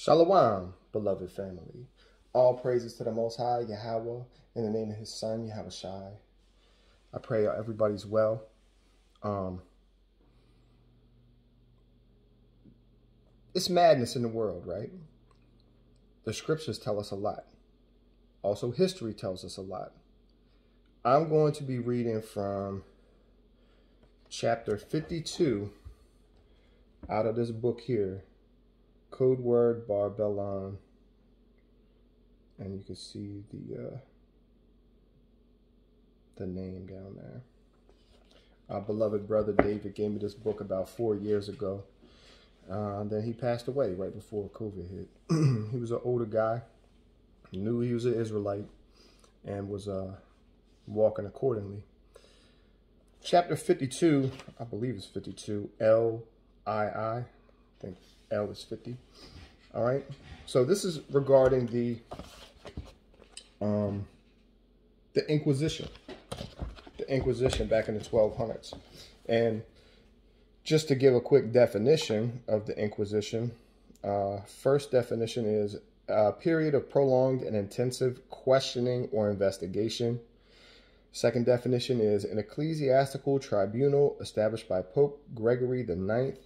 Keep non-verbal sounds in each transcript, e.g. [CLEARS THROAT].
Shalom, beloved family. All praises to the Most High, Yahweh, in the name of His Son, Yahweh Shai. I pray everybody's well. Um, it's madness in the world, right? The scriptures tell us a lot. Also, history tells us a lot. I'm going to be reading from chapter 52 out of this book here, Code Word Barbelon. And you can see the uh, the name down there. Our beloved brother David gave me this book about four years ago. Uh, then he passed away right before COVID hit. [CLEARS THROAT] he was an older guy, knew he was an Israelite, and was uh, walking accordingly. Chapter 52, I believe it's 52, L I I think L is 50. All right. So this is regarding the um, the Inquisition. The Inquisition back in the 1200s. And just to give a quick definition of the Inquisition, uh, first definition is a period of prolonged and intensive questioning or investigation. Second definition is an ecclesiastical tribunal established by Pope Gregory IX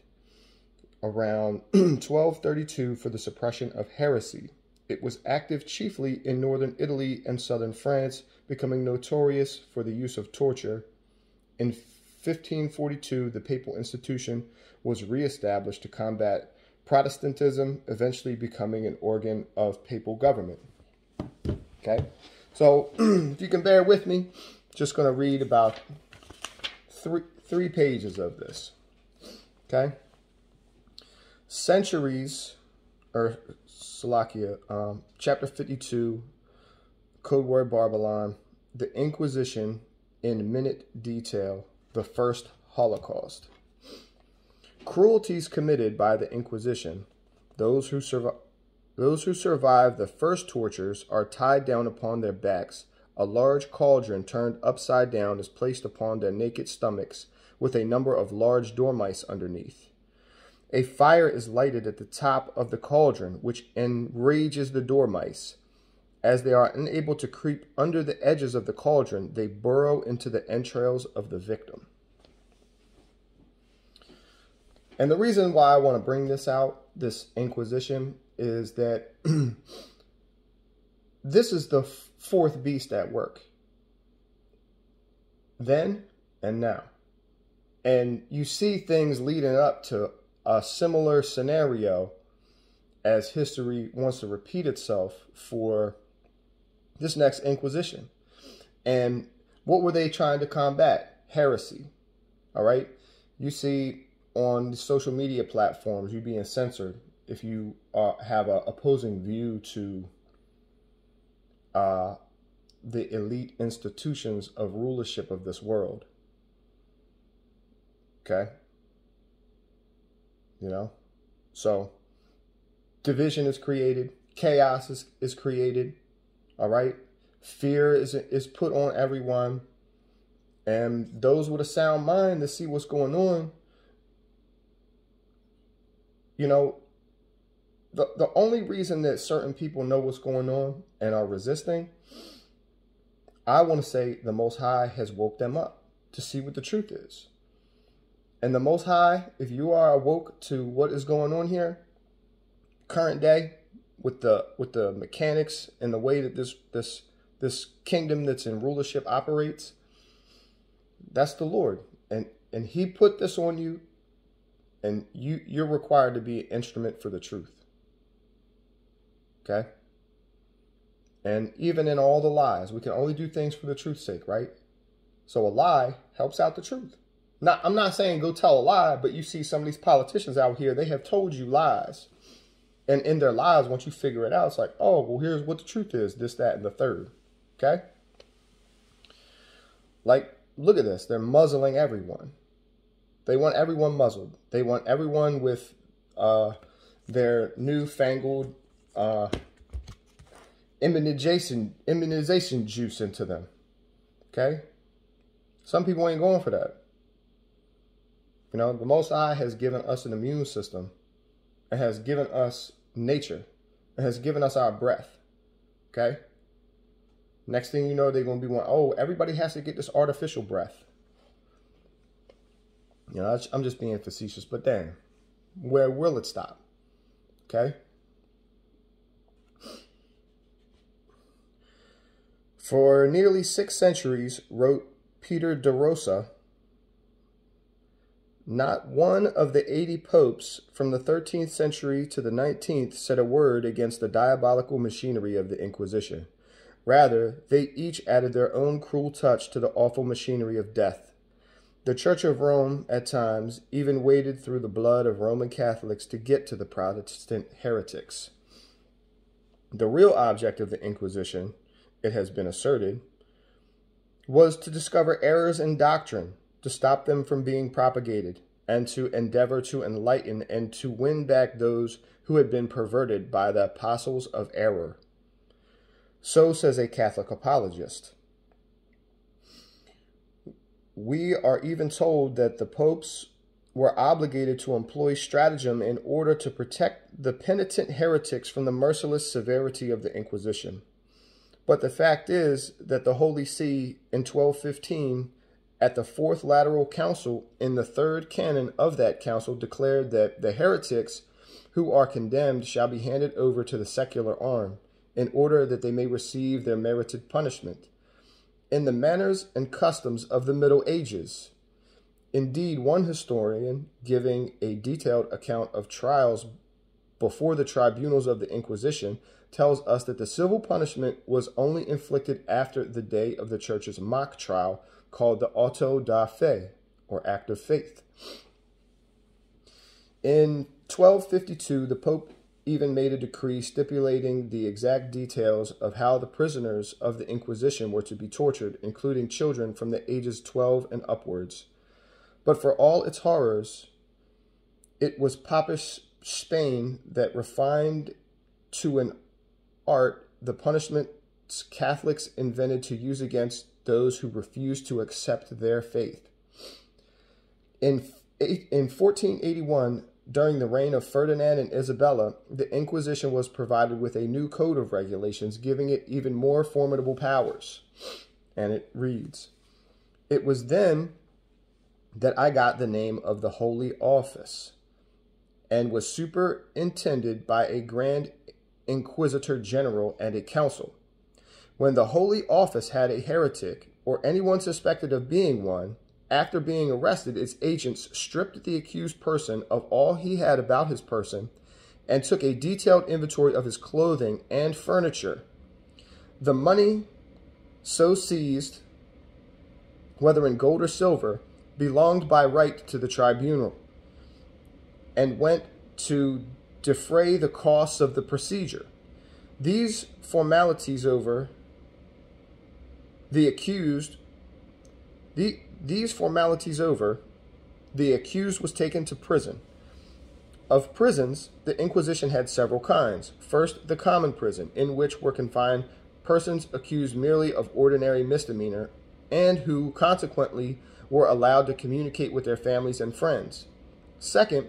around [CLEARS THROAT] 1232 for the suppression of heresy. It was active chiefly in northern Italy and southern France, becoming notorious for the use of torture. In 1542, the papal institution was reestablished to combat Protestantism, eventually becoming an organ of papal government. Okay, so [CLEARS THROAT] if you can bear with me, just going to read about three, three pages of this. Okay centuries, or Salakia, um, chapter 52, code word Barbelon, the Inquisition in minute detail, the first Holocaust. Cruelties committed by the Inquisition, those who survive. Those who survive the first tortures are tied down upon their backs. A large cauldron turned upside down is placed upon their naked stomachs, with a number of large dormice underneath. A fire is lighted at the top of the cauldron, which enrages the dormice. As they are unable to creep under the edges of the cauldron, they burrow into the entrails of the victim. And the reason why I want to bring this out, this Inquisition, is that [CLEARS THROAT] this is the fourth beast at work. Then and now. And you see things leading up to a similar scenario as history wants to repeat itself for this next Inquisition. And what were they trying to combat? Heresy. All right. You see on the social media platforms, you being censored if you uh, have an opposing view to uh, the elite institutions of rulership of this world. Okay you know? So division is created, chaos is, is created, all right? Fear is, is put on everyone. And those with a sound mind to see what's going on, you know, the, the only reason that certain people know what's going on and are resisting, I want to say the Most High has woke them up to see what the truth is. And the Most High, if you are awoke to what is going on here, current day, with the with the mechanics and the way that this this this kingdom that's in rulership operates, that's the Lord, and and He put this on you, and you you're required to be an instrument for the truth. Okay. And even in all the lies, we can only do things for the truth's sake, right? So a lie helps out the truth. I'm not saying go tell a lie, but you see some of these politicians out here, they have told you lies. And in their lies, once you figure it out, it's like, oh, well, here's what the truth is this, that, and the third. Okay? Like, look at this. They're muzzling everyone. They want everyone muzzled. They want everyone with uh, their newfangled uh, immunization, immunization juice into them. Okay? Some people ain't going for that. You know, the Most High has given us an immune system and has given us nature and has given us our breath. Okay? Next thing you know, they're going to be one, oh, everybody has to get this artificial breath. You know, I'm just being facetious, but then, where will it stop? Okay? For nearly six centuries, wrote Peter de Rosa, not one of the 80 popes from the 13th century to the 19th said a word against the diabolical machinery of the Inquisition. Rather, they each added their own cruel touch to the awful machinery of death. The Church of Rome, at times, even waded through the blood of Roman Catholics to get to the Protestant heretics. The real object of the Inquisition, it has been asserted, was to discover errors in doctrine, to stop them from being propagated, and to endeavor to enlighten and to win back those who had been perverted by the apostles of error. So says a Catholic apologist. We are even told that the popes were obligated to employ stratagem in order to protect the penitent heretics from the merciless severity of the Inquisition. But the fact is that the Holy See in 1215, at the Fourth Lateran Council, in the third canon of that council, declared that the heretics who are condemned shall be handed over to the secular arm in order that they may receive their merited punishment, in the manners and customs of the Middle Ages. Indeed, one historian, giving a detailed account of trials before the tribunals of the Inquisition, tells us that the civil punishment was only inflicted after the day of the church's mock trial called the auto da fe, or act of faith. In 1252, the Pope even made a decree stipulating the exact details of how the prisoners of the Inquisition were to be tortured, including children from the ages 12 and upwards. But for all its horrors, it was Popish Spain that refined to an art the punishments Catholics invented to use against those who refused to accept their faith. In, in 1481, during the reign of Ferdinand and Isabella, the Inquisition was provided with a new code of regulations, giving it even more formidable powers. And it reads It was then that I got the name of the Holy Office and was superintended by a Grand Inquisitor General and a council. When the Holy Office had a heretic, or anyone suspected of being one, after being arrested, its agents stripped the accused person of all he had about his person and took a detailed inventory of his clothing and furniture. The money so seized, whether in gold or silver, belonged by right to the tribunal and went to defray the costs of the procedure. These formalities over, the accused, the, these formalities over, the accused was taken to prison. Of prisons, the Inquisition had several kinds. First, the common prison, in which were confined persons accused merely of ordinary misdemeanor and who consequently were allowed to communicate with their families and friends. Second,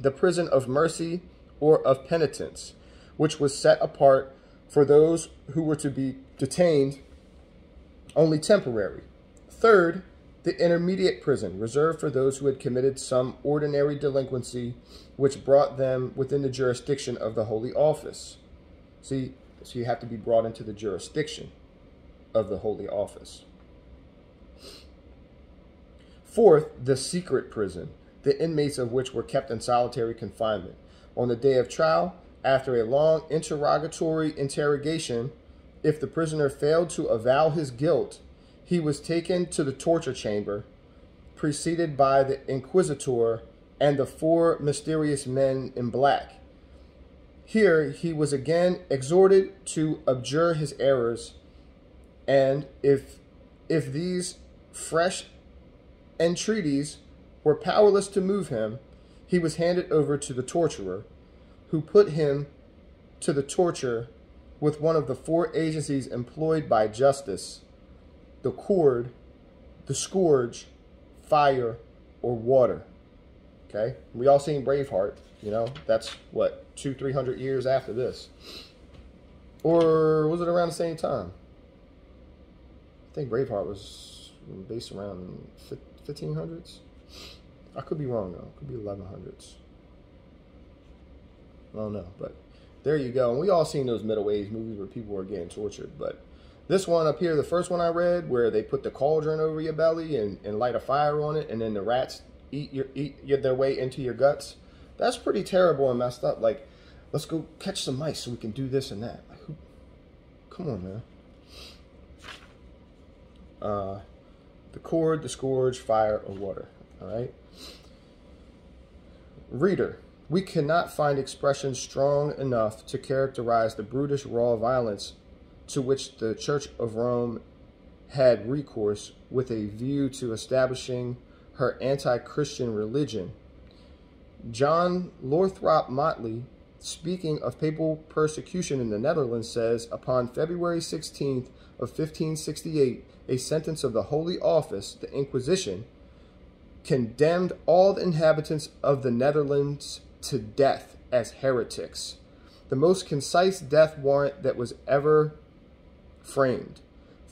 the prison of mercy or of penitence, which was set apart for those who were to be detained only temporary. Third, the intermediate prison, reserved for those who had committed some ordinary delinquency which brought them within the jurisdiction of the Holy Office. See, so you have to be brought into the jurisdiction of the Holy Office. Fourth, the secret prison, the inmates of which were kept in solitary confinement. On the day of trial, after a long interrogatory interrogation, if the prisoner failed to avow his guilt, he was taken to the torture chamber, preceded by the inquisitor and the four mysterious men in black. Here he was again exhorted to abjure his errors, and if if these fresh entreaties were powerless to move him, he was handed over to the torturer, who put him to the torture with one of the four agencies employed by justice the cord, the scourge, fire, or water. Okay? We all seen Braveheart, you know, that's what two, three hundred years after this. Or was it around the same time? I think Braveheart was based around 1500s. I could be wrong though. It could be 1100s. I don't know, but there you go. And we all seen those middle age movies where people were getting tortured, but this one up here, the first one I read, where they put the cauldron over your belly and, and light a fire on it, and then the rats eat your eat their way into your guts. That's pretty terrible and messed up. Like, let's go catch some mice so we can do this and that. Come on, man. Uh, the cord, the scourge, fire, or water. All right. Reader, we cannot find expressions strong enough to characterize the brutish raw violence to which the Church of Rome had recourse with a view to establishing her anti-Christian religion. John Lothrop Motley, speaking of papal persecution in the Netherlands, says, upon February 16th of 1568, a sentence of the Holy Office, the Inquisition, condemned all the inhabitants of the Netherlands to death as heretics. The most concise death warrant that was ever framed.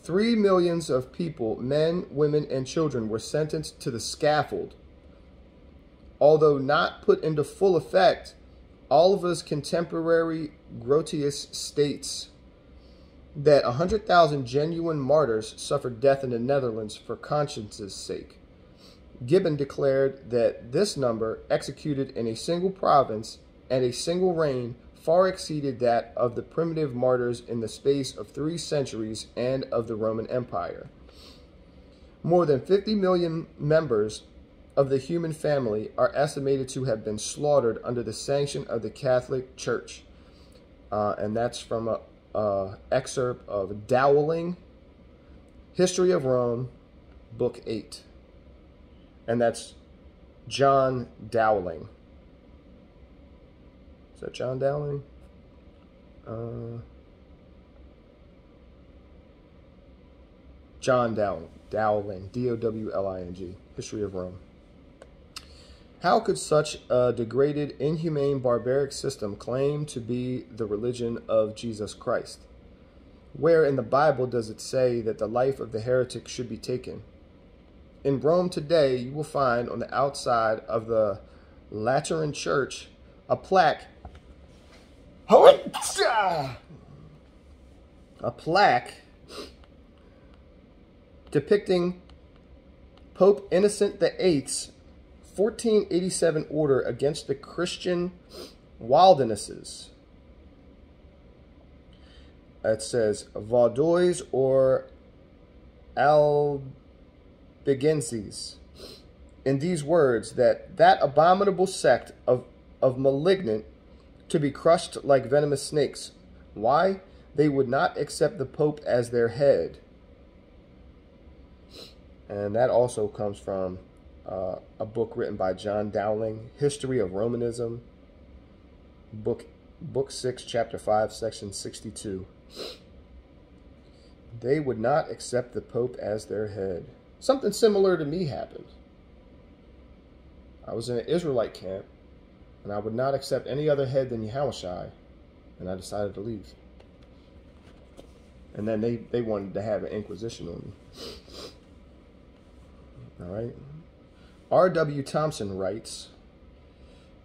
Three millions of people, men, women, and children, were sentenced to the scaffold. Although not put into full effect, Oliver's contemporary Grotius states that 100,000 genuine martyrs suffered death in the Netherlands for conscience's sake. Gibbon declared that this number, executed in a single province and a single reign, far exceeded that of the primitive martyrs in the space of three centuries and of the Roman Empire. More than 50 million members of the human family are estimated to have been slaughtered under the sanction of the Catholic Church. Uh, and that's from a, excerpt of Dowling, History of Rome, Book 8 and that's John Dowling. Is that John Dowling? Uh, John Dowling, Dowling, D-O-W-L-I-N-G, History of Rome. How could such a degraded, inhumane, barbaric system claim to be the religion of Jesus Christ? Where in the Bible does it say that the life of the heretic should be taken? In Rome today, you will find on the outside of the Lateran Church a plaque. A plaque depicting Pope Innocent VIII's 1487 order against the Christian wildernesses. It says Vaudois or Al Begenses in these words that that abominable sect of, of malignant to be crushed like venomous snakes. Why? They would not accept the Pope as their head. And that also comes from uh, a book written by John Dowling, History of Romanism, book, book 6, chapter 5, section 62. They would not accept the Pope as their head. Something similar to me happened. I was in an Israelite camp, and I would not accept any other head than Yahushai, and I decided to leave. And then they, they wanted to have an inquisition on me. All right. R.W. Thompson writes,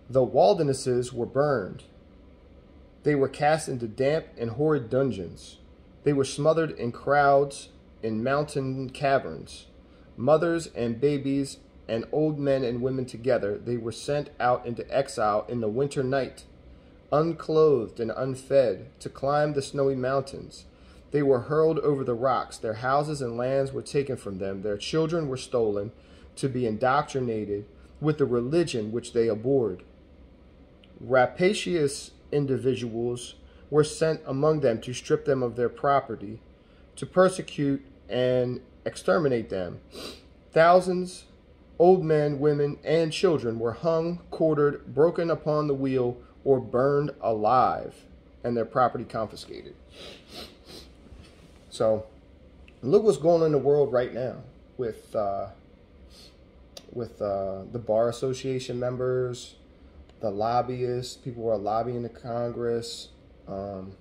The Waldenses were burned. They were cast into damp and horrid dungeons. They were smothered in crowds in mountain caverns mothers and babies and old men and women together, they were sent out into exile in the winter night, unclothed and unfed, to climb the snowy mountains. They were hurled over the rocks. Their houses and lands were taken from them. Their children were stolen to be indoctrinated with the religion which they abhorred. Rapacious individuals were sent among them to strip them of their property, to persecute and exterminate them. Thousands, old men, women, and children were hung, quartered, broken upon the wheel, or burned alive, and their property confiscated. So, look what's going on in the world right now with uh, with uh, the bar association members, the lobbyists, people who are lobbying the Congress, um,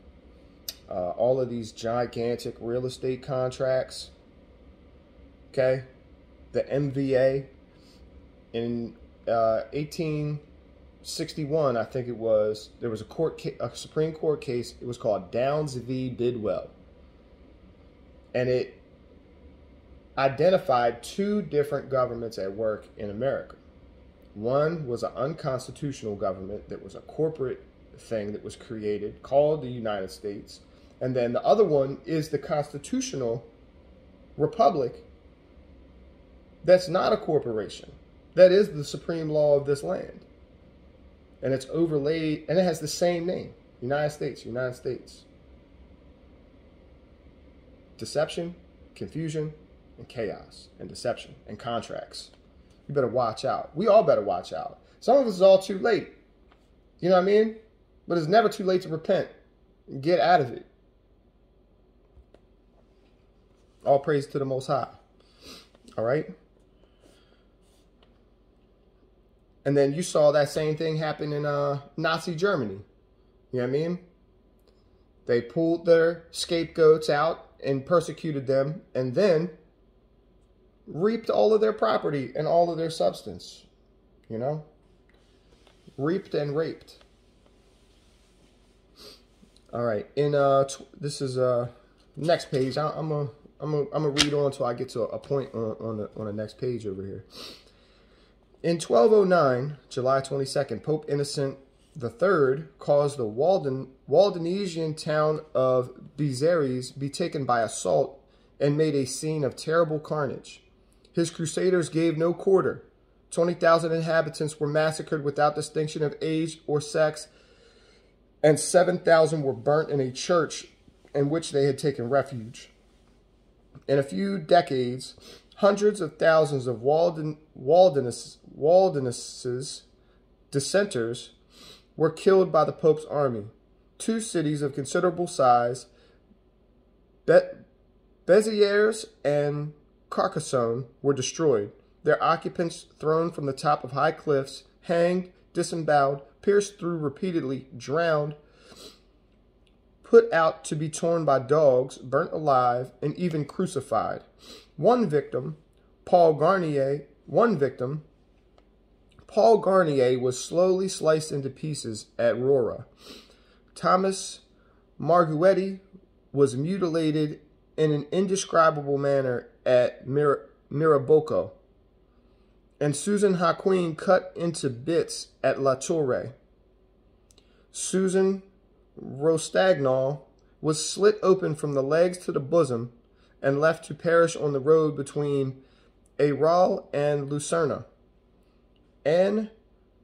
uh, all of these gigantic real estate contracts. Okay, the MVA in uh, 1861, I think it was. There was a court, a Supreme Court case. It was called Downes v. Bidwell, and it identified two different governments at work in America. One was an unconstitutional government that was a corporate thing that was created called the United States. And then the other one is the constitutional republic that's not a corporation. That is the supreme law of this land. And it's overlaid, and it has the same name United States, United States. Deception, confusion, and chaos, and deception, and contracts. You better watch out. We all better watch out. Some of us is all too late. You know what I mean? But it's never too late to repent and get out of it. All praise to the Most High. All right? And then you saw that same thing happen in uh, Nazi Germany. You know what I mean? They pulled their scapegoats out and persecuted them, and then reaped all of their property and all of their substance. You know? Reaped and raped. All right. In uh, this is uh, next page. I, I'm a I'm a I'm gonna read on until I get to a, a point on on the on the next page over here. In 1209, July 22nd, Pope Innocent III caused the Walden, Waldenesian town of Béziers be taken by assault and made a scene of terrible carnage. His crusaders gave no quarter. 20,000 inhabitants were massacred without distinction of age or sex, and 7,000 were burnt in a church in which they had taken refuge. In a few decades, hundreds of thousands of Walden, Waldenes, Waldeneses, dissenters, were killed by the Pope's army. Two cities of considerable size, Be and Carcassonne, were destroyed, their occupants thrown from the top of high cliffs, hanged, disemboweled, pierced through repeatedly, drowned, put out to be torn by dogs, burnt alive, and even crucified. One victim, Paul Garnier, one victim, Paul Garnier was slowly sliced into pieces at Rora. Thomas Marguetti was mutilated in an indescribable manner at Mir Miraboco, and Susan Haquin cut into bits at La Torre. Susan Rostagnol was slit open from the legs to the bosom and left to perish on the road between Aral and Lucerna. Anne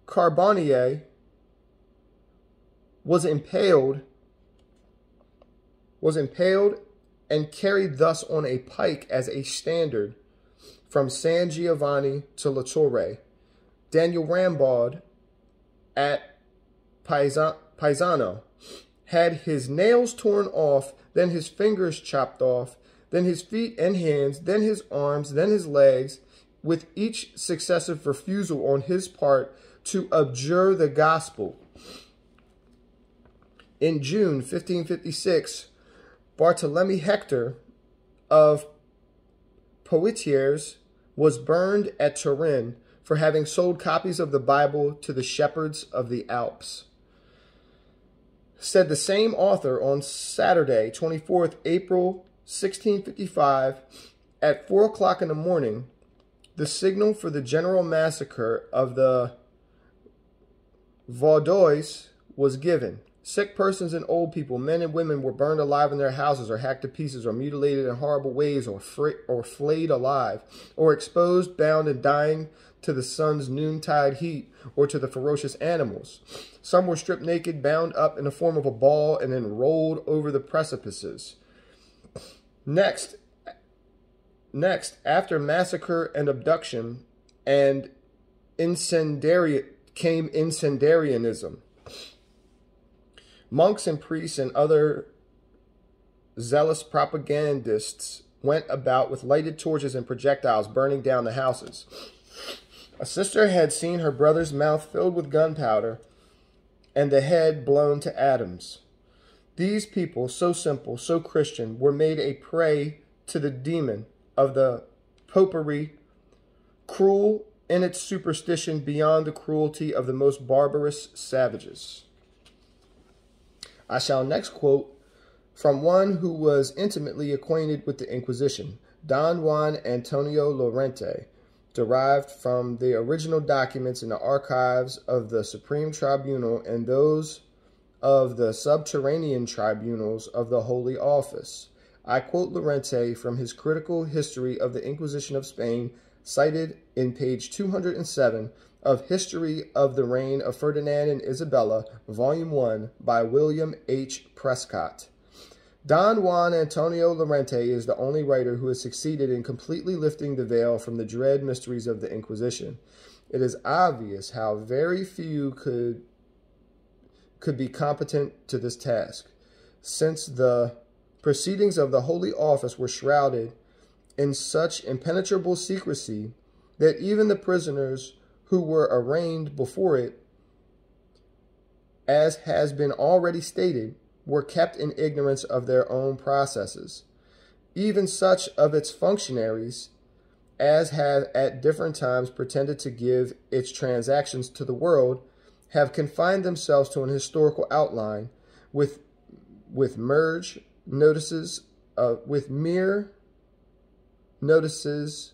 Carbonnier was impaled was impaled and carried thus on a pike as a standard from San Giovanni to La Torre. Daniel Rambaud at Paisano had his nails torn off, then his fingers chopped off, then his feet and hands, then his arms, then his legs, with each successive refusal on his part to abjure the gospel. In June 1556, Barthélemy Hector of Poitiers was burned at Turin for having sold copies of the Bible to the shepherds of the Alps. Said the same author on Saturday, 24th April 1655, at 4 o'clock in the morning, the signal for the general massacre of the Vaudois was given. Sick persons and old people, men and women, were burned alive in their houses, or hacked to pieces, or mutilated in horrible ways, or, or flayed alive, or exposed, bound, and dying to the sun's noontide heat, or to the ferocious animals. Some were stripped naked, bound up in the form of a ball, and then rolled over the precipices. Next, next, after massacre and abduction, and incendiary came incendiarianism Monks and priests and other zealous propagandists went about with lighted torches and projectiles burning down the houses. A sister had seen her brother's mouth filled with gunpowder and the head blown to atoms. These people, so simple, so Christian, were made a prey to the demon of the popery, cruel in its superstition beyond the cruelty of the most barbarous savages. I shall next quote from one who was intimately acquainted with the Inquisition, Don Juan Antonio Llorente, derived from the original documents in the archives of the Supreme Tribunal and those of the subterranean tribunals of the Holy Office. I quote Llorente from his critical history of the Inquisition of Spain, cited in page 207 of History of the Reign of Ferdinand and Isabella, Volume 1, by William H. Prescott. Don Juan Antonio Llorente is the only writer who has succeeded in completely lifting the veil from the dread mysteries of the Inquisition. It is obvious how very few could could be competent to this task, since the proceedings of the Holy Office were shrouded in such impenetrable secrecy that even the prisoners who were arraigned before it, as has been already stated, were kept in ignorance of their own processes. Even such of its functionaries as have at different times pretended to give its transactions to the world have confined themselves to an historical outline with with merge notices uh, with mere notices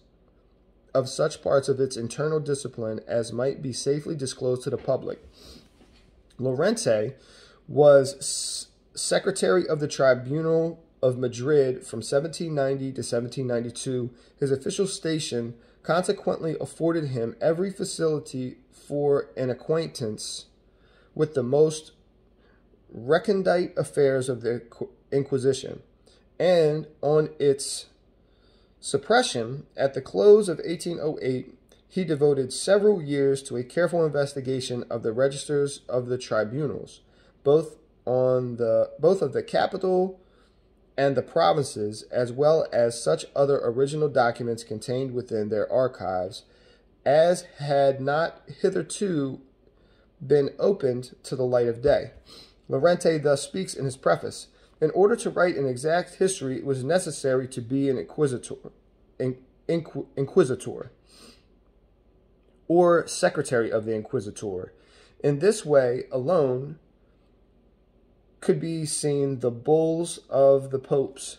of such parts of its internal discipline as might be safely disclosed to the public. Llorente was secretary of the Tribunal of Madrid from 1790 to 1792. His official station consequently afforded him every facility for an acquaintance with the most recondite affairs of the Inquisition, and on its suppression at the close of 1808, he devoted several years to a careful investigation of the registers of the tribunals, both on the both of the capital and the provinces, as well as such other original documents contained within their archives as had not hitherto been opened to the light of day. Llorente thus speaks in his preface In order to write an exact history, it was necessary to be an inquisitor, in, inqu, inquisitor or secretary of the inquisitor. In this way alone could be seen the bulls of the popes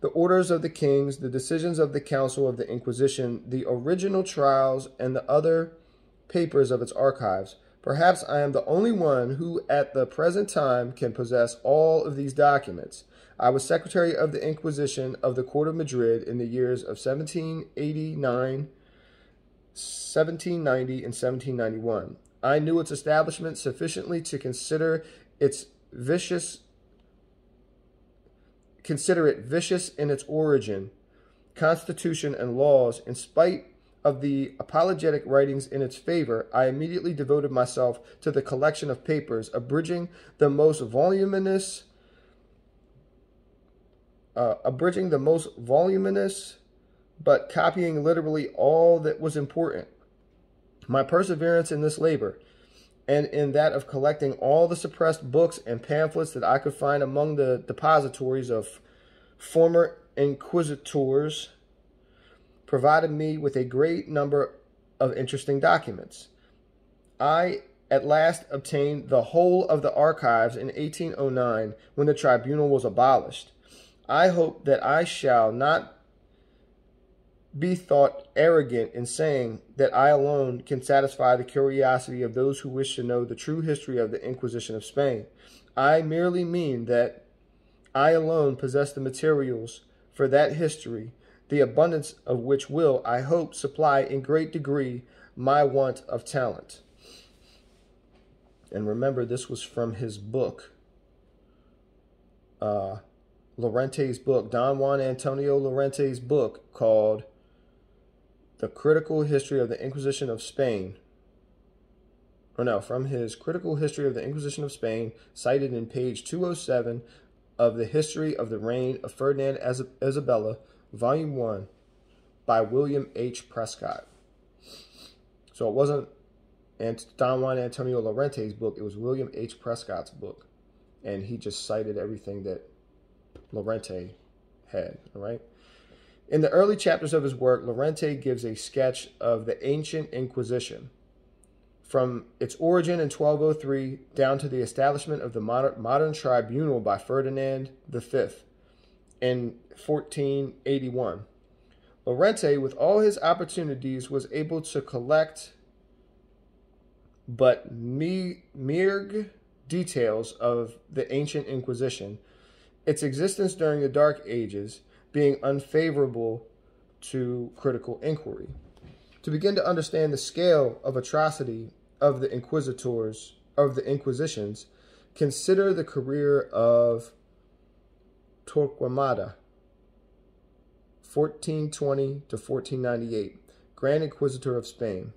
the orders of the kings, the decisions of the council of the Inquisition, the original trials, and the other papers of its archives. Perhaps I am the only one who at the present time can possess all of these documents. I was secretary of the Inquisition of the Court of Madrid in the years of 1789, 1790, and 1791. I knew its establishment sufficiently to consider its vicious consider it vicious in its origin, constitution, and laws, in spite of the apologetic writings in its favor, I immediately devoted myself to the collection of papers, abridging the most voluminous, uh, abridging the most voluminous, but copying literally all that was important. My perseverance in this labor and in that of collecting all the suppressed books and pamphlets that I could find among the depositories of former inquisitors, provided me with a great number of interesting documents. I at last obtained the whole of the archives in 1809 when the tribunal was abolished. I hope that I shall not be thought arrogant in saying that I alone can satisfy the curiosity of those who wish to know the true history of the Inquisition of Spain. I merely mean that I alone possess the materials for that history, the abundance of which will, I hope, supply in great degree my want of talent. And remember, this was from his book, uh, Llorente's book, Don Juan Antonio Llorente's book called the critical history of the Inquisition of Spain, or no, from his critical history of the Inquisition of Spain, cited in page 207 of the History of the Reign of Ferdinand Isabella, Volume 1, by William H. Prescott. So it wasn't Don Juan Antonio Llorente's book. It was William H. Prescott's book, and he just cited everything that Llorente had. All right. In the early chapters of his work, Llorente gives a sketch of the ancient Inquisition, from its origin in 1203 down to the establishment of the modern, modern tribunal by Ferdinand V in 1481. Llorente, with all his opportunities, was able to collect but me- mere details of the ancient Inquisition, its existence during the Dark Ages being unfavorable to critical inquiry. To begin to understand the scale of atrocity of the inquisitors, of the Inquisitions, consider the career of Torquemada, 1420 to 1498, Grand Inquisitor of Spain,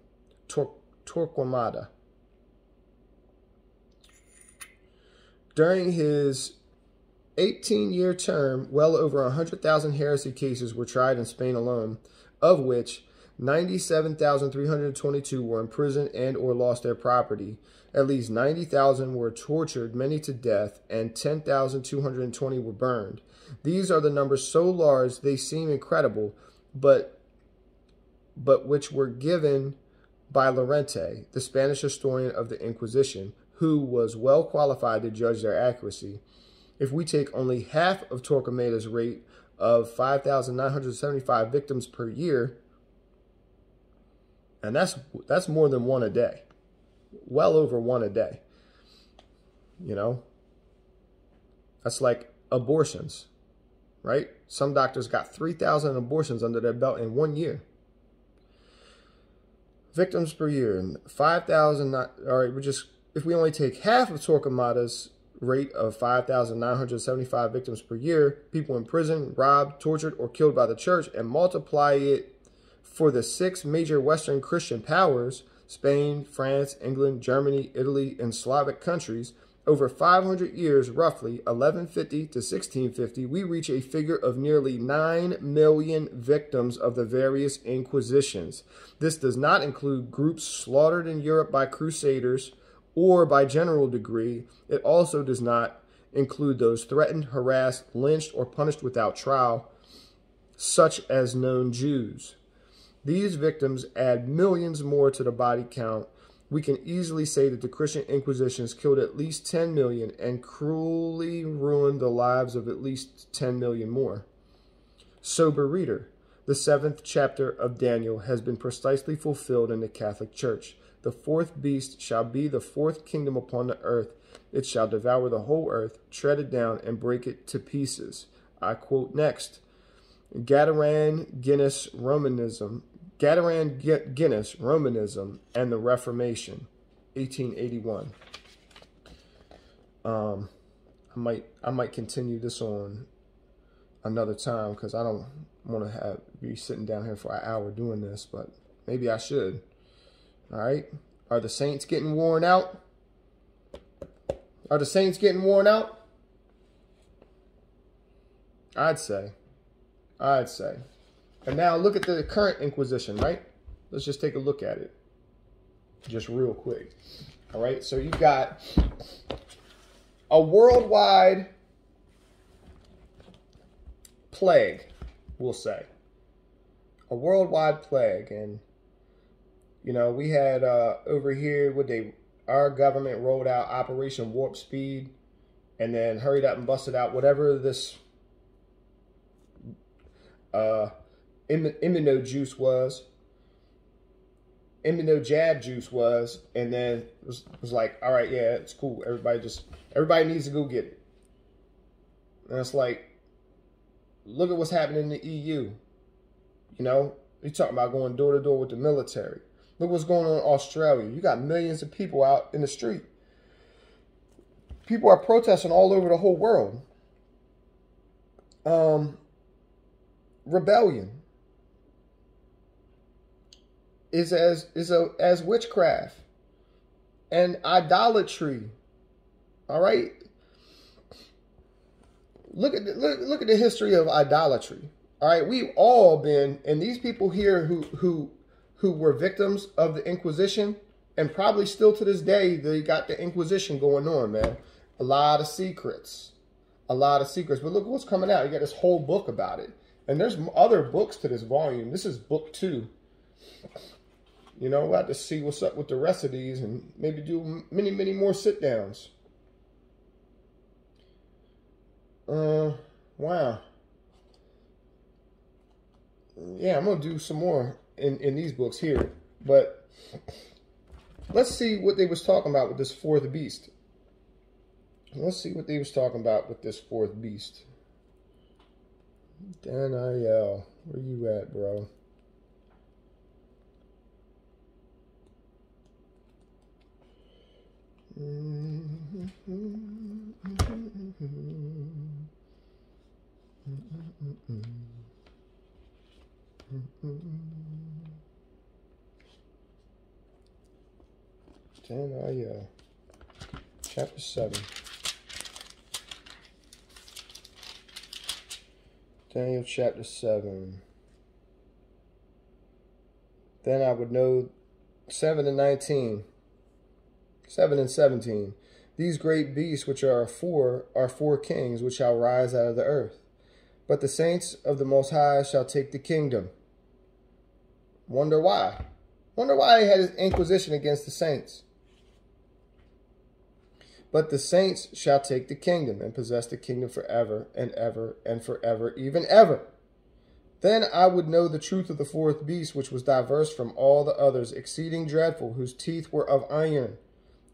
Tor Torquemada. During his 18 year term, well over 100,000 heresy cases were tried in Spain alone, of which 97,322 were imprisoned and or lost their property. At least 90,000 were tortured, many to death, and 10,220 were burned. These are the numbers so large they seem incredible, but but which were given by Llorente, the Spanish historian of the Inquisition, who was well qualified to judge their accuracy. If we take only half of Torquemada's rate of 5,975 victims per year, and that's that's more than one a day. Well over one a day. You know? That's like abortions. Right? Some doctors got 3,000 abortions under their belt in one year. Victims per year, 5,000 all right, we just if we only take half of Torquemada's rate of 5,975 victims per year, people in prison, robbed, tortured, or killed by the church, and multiply it for the six major Western Christian powers Spain, France, England, Germany, Italy, and Slavic countries over 500 years, roughly 1150 to 1650, we reach a figure of nearly 9 million victims of the various inquisitions. This does not include groups slaughtered in Europe by crusaders or by general degree, It also does not include those threatened, harassed, lynched, or punished without trial, such as known Jews. These victims add millions more to the body count. We can easily say that the Christian Inquisitions killed at least 10 million and cruelly ruined the lives of at least 10 million more. Sober reader, the seventh chapter of Daniel has been precisely fulfilled in the Catholic Church. The fourth beast shall be the fourth kingdom upon the earth. It shall devour the whole earth, tread it down, and break it to pieces. I quote next Grattan Guinness Romanism Grattan Guinness, Romanism, and the Reformation, 1881. Um, I might I might continue this on another time because I don't want to have be sitting down here for an hour doing this, but maybe I should. All right. Are the saints getting worn out? Are the saints getting worn out? I'd say. I'd say. And now look at the current Inquisition, right? Let's just take a look at it. Just real quick. All right, so you've got a worldwide plague, we'll say. A worldwide plague. And, you know, we had uh, over here, what they, our government rolled out Operation Warp Speed and then hurried up and busted out whatever this uh, immuno juice was, immuno jab juice was, and then it was, it was like, all right, yeah, it's cool. Everybody just, everybody needs to go get it. And it's like, look at what's happening in the EU. You know, you're talking about going door to door with the military. Look what's going on in Australia. You got millions of people out in the street. People are protesting all over the whole world. Um, rebellion is as is a, as witchcraft and idolatry. All right. Look at the, look, look at the history of idolatry. All right, we've all been, and these people here who who who were victims of the Inquisition, And probably still to this day, they got the Inquisition going on, man. A lot of secrets. A lot of secrets. But look what's coming out. You got this whole book about it. And there's other books to this volume. This is book two. You know, we'll have to see what's up with the rest of these and maybe do many, many more sit downs. Uh, wow. Yeah, I'm going to do some more in, in these books here. But let's see what they was talking about with this fourth beast. Let's see what they was talking about with this fourth beast. Daniel, where you at, bro? Mm-hmm. Daniel, uh, chapter 7. Daniel chapter 7. Then I would know 7 and 19. 7 and 17. These great beasts which are four are four kings which shall rise out of the earth. But the saints of the Most High shall take the kingdom. Wonder why? Wonder why he had his inquisition against the saints. But the saints shall take the kingdom and possess the kingdom forever and ever and forever, even ever. Then I would know the truth of the fourth beast, which was diverse from all the others, exceeding dreadful, whose teeth were of iron,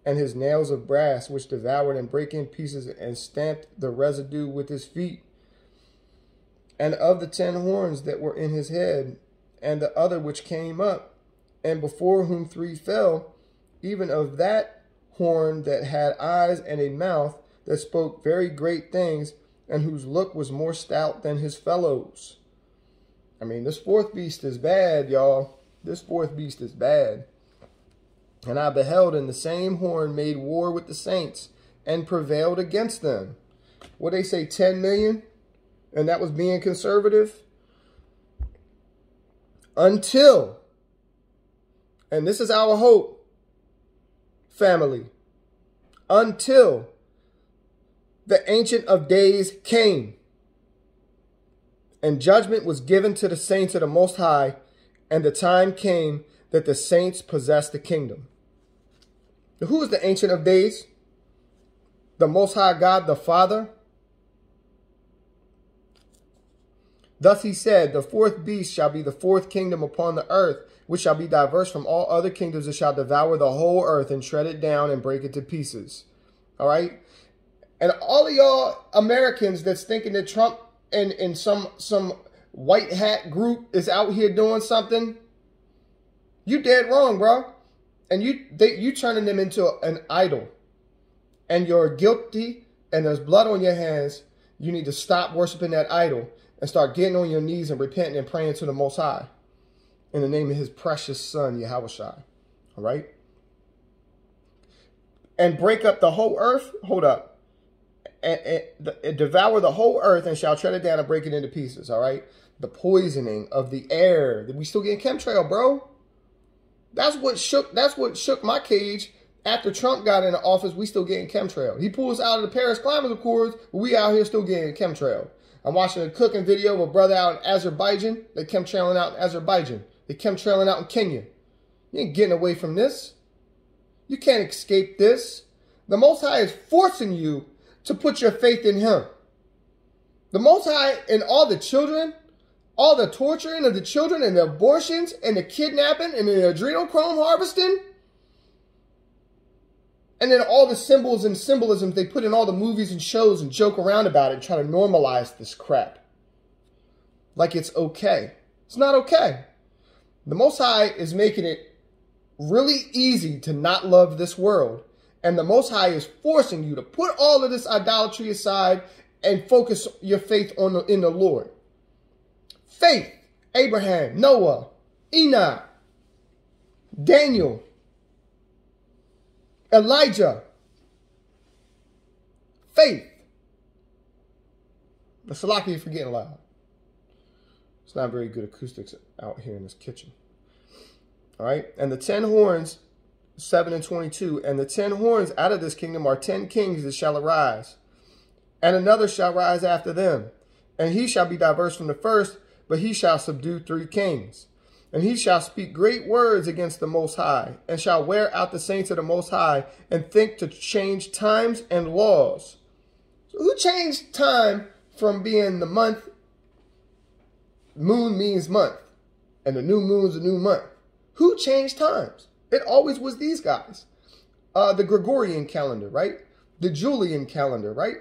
and his nails of brass, which devoured and brake in pieces and stamped the residue with his feet. And of the ten horns that were in his head, and the other which came up, and before whom three fell, even of that horn that had eyes and a mouth that spoke very great things and whose look was more stout than his fellows. I mean, this fourth beast is bad, y'all. This fourth beast is bad. And I beheld, and the same horn made war with the saints and prevailed against them. What they say, 10 million? And that was being conservative? Until, and this is our hope, family until the Ancient of Days came and judgment was given to the saints of the Most High, and the time came that the saints possessed the kingdom. Who is the Ancient of Days? The Most High God, the Father. Thus he said, The fourth beast shall be the fourth kingdom upon the earth, which shall be diverse from all other kingdoms and shall devour the whole earth and shred it down and break it to pieces. All right? And all of y'all Americans that's thinking that Trump and, and some some white hat group is out here doing something, you dead wrong, bro. And you they, you turning them into an idol. And you're guilty and there's blood on your hands. You need to stop worshiping that idol and start getting on your knees and repenting and praying to the Most High in the name of his precious son, Yahweh All right? And break up the whole earth. Hold up. And, and, and, devour the whole earth and shall tread it down and break it into pieces. All right? The poisoning of the air. We still getting chemtrail, bro. That's what shook. That's what shook my cage. After Trump got into office, we still getting chemtrail. He pulls out of the Paris Climate Accords, we out here still getting chemtrail. I'm watching a cooking video of a brother out in Azerbaijan. They chemtrailing out in Azerbaijan. They chemtrailing out in Kenya. You ain't getting away from this. You can't escape this. The Most High is forcing you to put your faith in Him. The Most High and all the children, all the torturing of the children and the abortions and the kidnapping and the adrenochrome harvesting, and then all the symbols and symbolisms they put in all the movies and shows and joke around about it and try to normalize this crap. Like it's okay. It's not okay. The Most High is making it really easy to not love this world. And the Most High is forcing you to put all of this idolatry aside and focus your faith on the, in the Lord. Faith, Abraham, Noah, Enoch, Daniel, Elijah. Faith. The Salaki for getting loud. It's not very good acoustics out here in this kitchen. All right. And the ten horns 7 and 22. And the ten horns out of this kingdom are ten kings that shall arise, and another shall rise after them. And he shall be diverse from the first, but he shall subdue three kings. And he shall speak great words against the Most High, and shall wear out the saints of the Most High, and think to change times and laws. So who changed time from being the month? Moon means month, and the new moon's a new month. Who changed times? It always was these guys. Uh, the Gregorian calendar, right? The Julian calendar, right?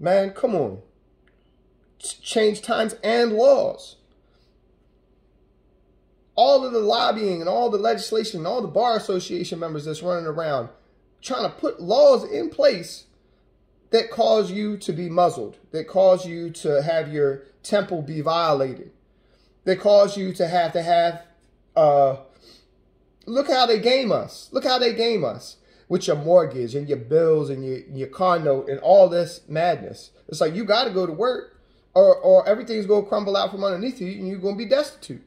Man, come on. Ch change times and laws all of the lobbying and all the legislation and all the bar association members that's running around trying to put laws in place that cause you to be muzzled, that cause you to have your temple be violated, that cause you to have to have, uh, look how they game us. Look how they game us with your mortgage and your bills and your, your car note and all this madness. It's like you got to go to work or, or everything's going to crumble out from underneath you and you're going to be destitute.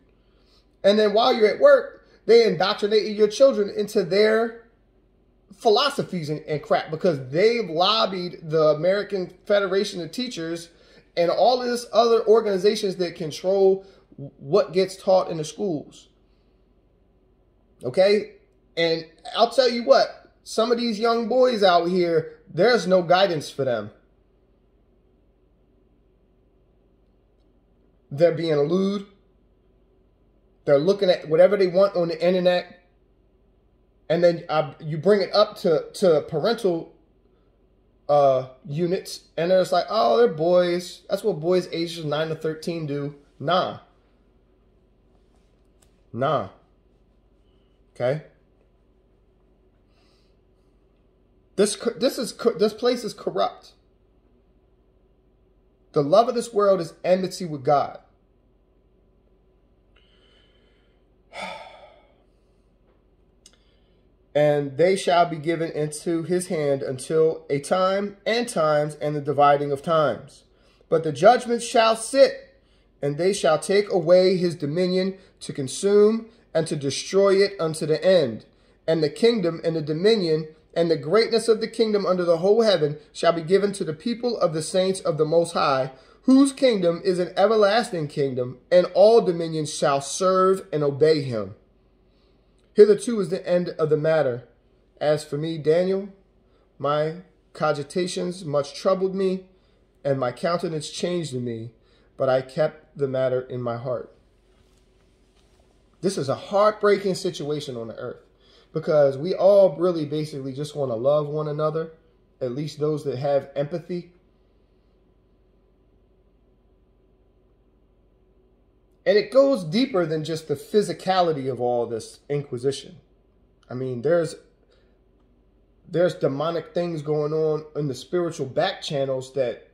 And then while you're at work, they indoctrinate your children into their philosophies and, and crap because they've lobbied the American Federation of Teachers and all of this other organizations that control what gets taught in the schools. Okay? And I'll tell you what, some of these young boys out here, there's no guidance for them. They're being lewd. They're looking at whatever they want on the internet. And then uh, you bring it up to, to parental uh, units. And it's like, oh, they're boys. That's what boys ages 9 to 13 do. Nah. Nah. Okay. This this is this place is corrupt. The love of this world is enmity with God. And they shall be given into his hand until a time and times and the dividing of times. But the judgment shall sit, and they shall take away his dominion to consume and to destroy it unto the end. And the kingdom and the dominion and the greatness of the kingdom under the whole heaven shall be given to the people of the saints of the Most High, whose kingdom is an everlasting kingdom, and all dominions shall serve and obey him. Hitherto is the end of the matter. As for me, Daniel, my cogitations much troubled me, and my countenance changed in me, but I kept the matter in my heart. This is a heartbreaking situation on the earth because we all really basically just want to love one another, at least those that have empathy And it goes deeper than just the physicality of all this inquisition. I mean, there's there's demonic things going on in the spiritual back channels that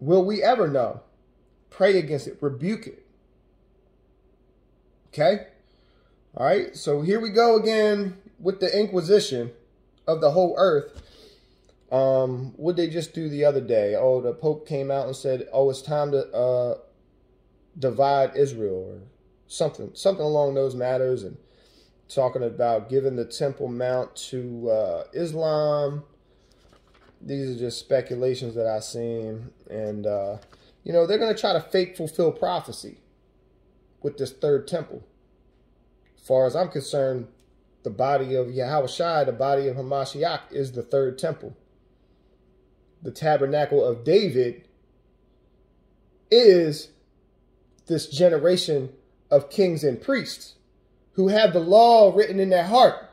will we ever know? Pray against it, rebuke it. Okay? All right, so here we go again with the inquisition of the whole earth. Um, what they just do the other day? Oh, the Pope came out and said, "Oh, it's time to uh, divide Israel or something, something along those matters, and talking about giving the Temple Mount to uh, Islam. These are just speculations that I've seen, and uh, you know they're going to try to fake fulfill prophecy with this third temple. As far as I'm concerned, the body of Yahweh the body of Hamashiach, is the third temple. The tabernacle of David is this generation of kings and priests who have the law written in their heart.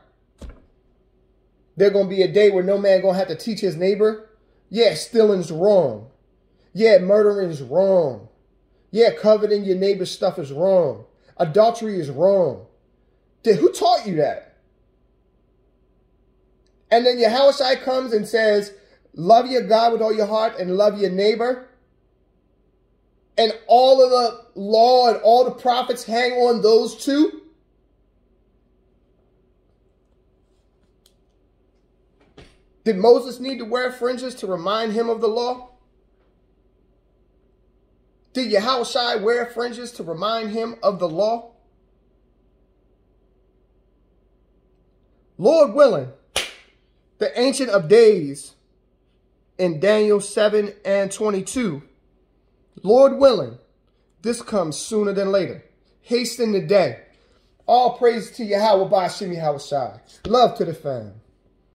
There's going to be a day where no man going to have to teach his neighbor, yeah, stealing's wrong. Yeah, murdering's wrong. Yeah, coveting your neighbor's stuff is wrong. Adultery is wrong. Who taught you that? And then house comes and says, love your God with all your heart and love your neighbor and all of the law and all the prophets hang on those two? Did Moses need to wear fringes to remind him of the law? Did Yahushua wear fringes to remind him of the law? Lord willing, the Ancient of Days in Daniel 7 and 22. Lord willing, this comes sooner than later. Hasten the day. All praise to Yahweh by Shimi Hawashai. Love to the fam.